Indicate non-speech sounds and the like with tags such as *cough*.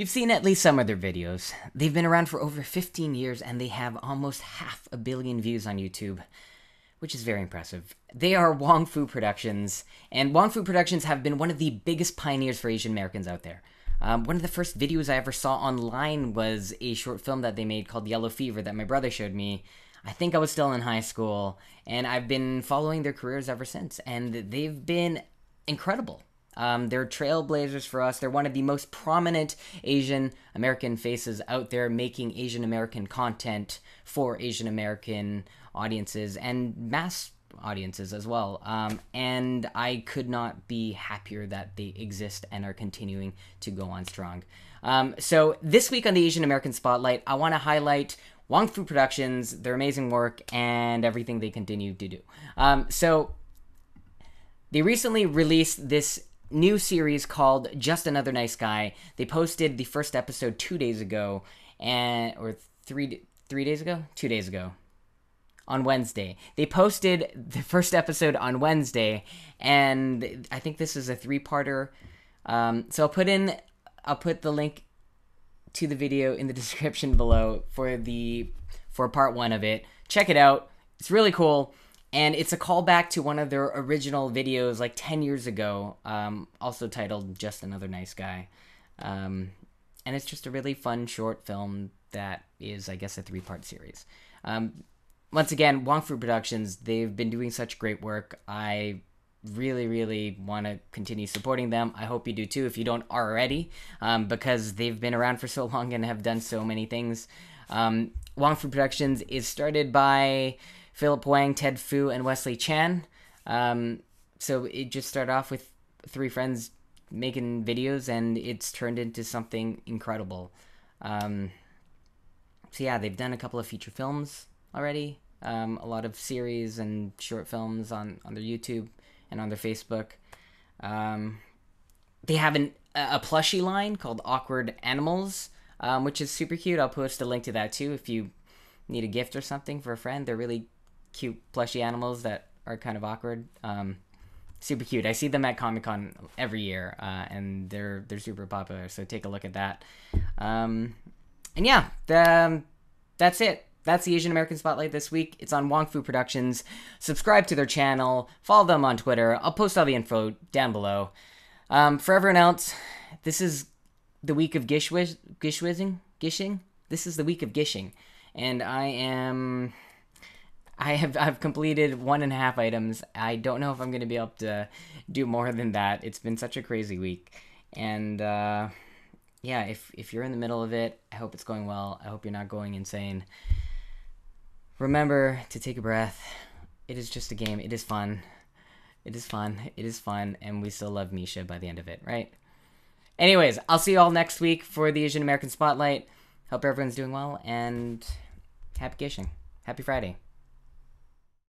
You've seen at least some of their videos. They've been around for over 15 years and they have almost half a billion views on YouTube, which is very impressive. They are Wong Fu Productions, and Wong Fu Productions have been one of the biggest pioneers for Asian Americans out there. Um, one of the first videos I ever saw online was a short film that they made called Yellow Fever that my brother showed me. I think I was still in high school, and I've been following their careers ever since, and they've been incredible. Um, they're trailblazers for us. They're one of the most prominent Asian American faces out there making Asian American content for Asian American audiences and mass audiences as well. Um, and I could not be happier that they exist and are continuing to go on strong. Um, so, this week on the Asian American Spotlight, I want to highlight Wong Fu Productions, their amazing work, and everything they continue to do. Um, so, they recently released this new series called Just Another Nice Guy. They posted the first episode two days ago, and or three three days ago, two days ago, on Wednesday. They posted the first episode on Wednesday, and I think this is a three parter. Um, so I'll put in I'll put the link to the video in the *laughs* description below for the for part one of it. Check it out. It's really cool and it's a callback to one of their original videos like 10 years ago um, also titled just another nice guy. Um, and it's just a really fun short film that is i guess a three part series. Um, once again wong fu productions they've been doing such great work. I really really want to continue supporting them i hope you do too if you don't already um, because they've been around for so *laughs* long and have done so many things um, wong fu productions is started by Philip Wang, Ted Fu, and Wesley Chan. Um, so it just started off with three friends making videos, and it's turned into something incredible. Um, so yeah, they've done a couple of feature films already, um, a lot of series and short films on on their YouTube and on their Facebook. Um, they have an, a plushie line called Awkward Animals, um, which is super cute. I'll post a link to that too if you need a gift or something for a friend. They're really cute plushy animals that are kind of awkward. Um, super cute. I see them at Comic Con every year, uh, and they're they're super popular. So take a look at that. Um, and yeah, the, um, that's it. That's the Asian American Spotlight this week. It's on Wong Fu Productions. Subscribe to their channel. Follow them on Twitter. I'll post all the info down below. Um, for everyone else, this is the week of GISHWHES, Gishwizing, Gishing. This is the week of Gishing, and I am I have I've completed one and a half items. I don't know if I'm gonna be able to do more than that. It's been such a crazy week, and uh, yeah, if if you're in the middle of it, I hope it's going well. I hope you're not going insane. Remember to take a breath. It is just a game. It is fun. It is fun. It is fun, and we still love Misha by the end of it, right? Anyways, I'll see you all next week for the Asian American Spotlight. Hope everyone's doing well, and happy gishing. Happy Friday.